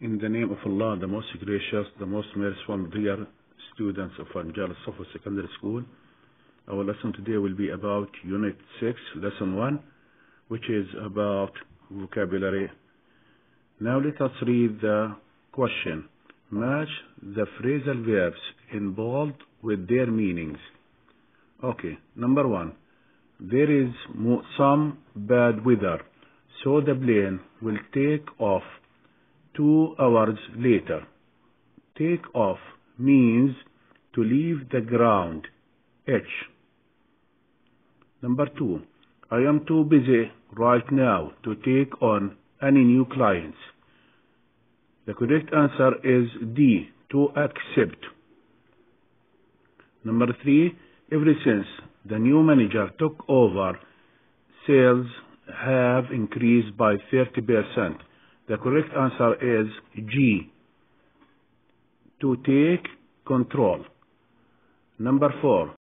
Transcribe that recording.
In the name of Allah, the most gracious, the most merciful, dear students of Anjal Safwa Secondary School, our lesson today will be about Unit 6, Lesson 1, which is about vocabulary. Now let us read the question. Match the phrasal verbs in bold with their meanings. Okay, number one. There is some bad weather, so the plane will take off two hours later. Take off means to leave the ground. H. Number two. I am too busy right now to take on any new clients. The correct answer is D. To accept. Number three. Ever since the new manager took over, sales have increased by 30%. The correct answer is G. To take control. Number four.